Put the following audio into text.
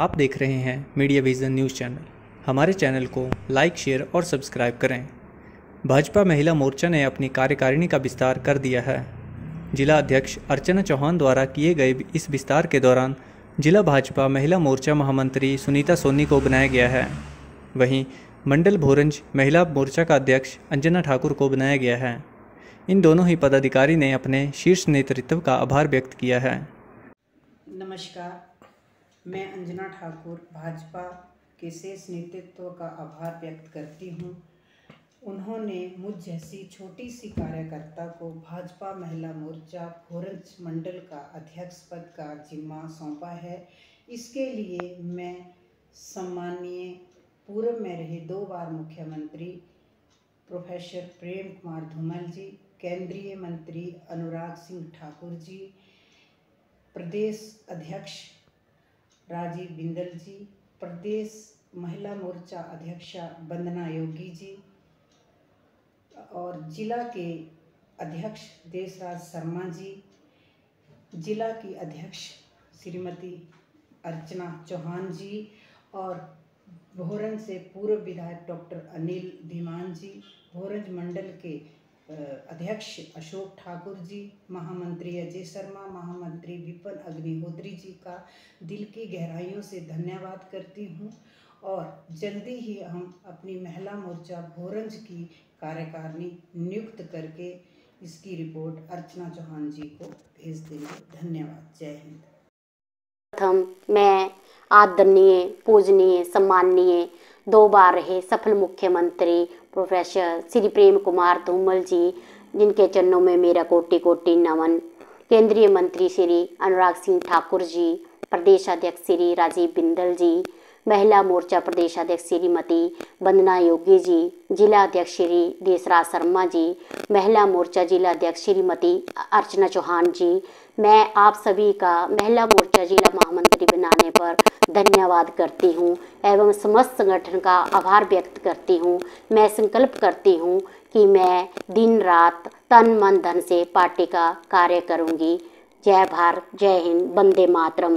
आप देख रहे हैं मीडिया विजन न्यूज़ चैनल। हमारे चैनल को लाइक, शेयर और सब्सक्राइब करें। भाजपा महिला मोर्चा ने अपनी कार्यकारिणी का विस्तार कर दिया है। जिला अध्यक्ष अर्चना चौहान द्वारा किए गए इस विस्तार के दौरान जिला भाजपा महिला मोर्चा महामंत्री सुनीता सोनी को बनाया गया है। वहीं मंडल भोरंज महिला मोर्चा का अध्यक्ष अंजना ठाकुर को बनाया गया है। इन दोनों ही पदाधिकारी ने अपने शीर्ष नेतृत्व का आभार व्यक्त किया है। नमस्कार। मैं अंजना ठाकुर, भाजपा के शेष नेतृत्व का आभार व्यक्त करती हूँ। उन्होंने मुझ जैसी छोटी सी कार्यकर्ता को भाजपा महिला मोर्चा फोरंज मंडल का अध्यक्ष पद का जिम्मा सौंपा है। इसके लिए मैं सम्मानीय पूर्व में रहे दो बार मुख्यमंत्री प्रोफेसर प्रेम कुमार धूमल जी, केंद्रीय मंत्री अनुराग सिंह ठाकुर जी, प्रदेश अध्यक्ष राजीव बिंदल जी प्रदेश महिला मोर्चा अध्यक्षा वंदना योगी जी और जिला के अध्यक्ष देशराज शर्मा जी, जिला की अध्यक्ष श्रीमती अर्चना चौहान जी और भोरन से पूर्व विधायक डॉक्टर अनिल धीमान जी, भोरंज मंडल के अध्यक्ष अशोक ठाकुर जी, महामंत्री अजय शर्मा, महामंत्री विपन अग्निहोत्री जी का दिल की गहराइयों से धन्यवाद करती हूँ और जल्दी ही हम अपनी महिला मोर्चा भोरंज की कार्यकारिणी नियुक्त करके इसकी रिपोर्ट अर्चना चौहान जी को भेज देंगे। धन्यवाद। जय हिंद। प्रथम मैं आदरणीय, पूजनीय, सम्माननीय दो बार रहे सफल मुख्यमंत्री प्रोफेसर श्री प्रेम कुमार धूमल जी, जिनके चरणों में मेरा कोटि कोटि नमन। केंद्रीय मंत्री श्री अनुराग सिंह ठाकुर जी प्रदेश अध्यक्ष श्री राजीव बिंदल जी, महिला मोर्चा प्रदेश अध्यक्ष श्रीमती वंदना योगी जी जिला अध्यक्ष श्री देसराज शर्मा जी, महिला मोर्चा जिला अध्यक्ष श्रीमती अर्चना चौहान जी। मैं आप सभी का महिला मोर्चा जिला महामंत्री बनाने पर धन्यवाद करती हूँ एवं समस्त संगठन का आभार व्यक्त करती हूँ। मैं संकल्प करती हूँ कि मैं दिन रात तन मन धन से पार्टी का कार्य करूँगी। जय भारत, जय हिंद, वंदे मातरम।